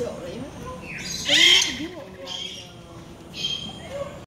久了因为它